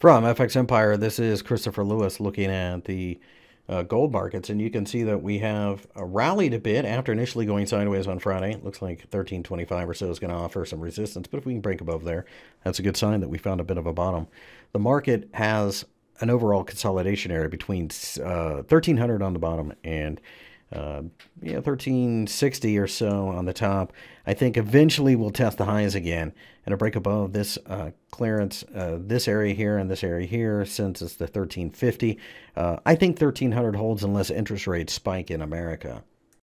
From FX Empire, this is Christopher Lewis looking at the uh, gold markets, and you can see that we have uh, rallied a bit after initially going sideways on Friday. It looks like 1325 or so is going to offer some resistance, but if we can break above there, that's a good sign that we found a bit of a bottom. The market has an overall consolidation area between uh, 1300 on the bottom and uh, yeah, 1360 or so on the top. I think eventually we'll test the highs again and a break above this uh, clearance, uh, this area here and this area here, since it's the 1350. Uh, I think 1300 holds unless interest rates spike in America.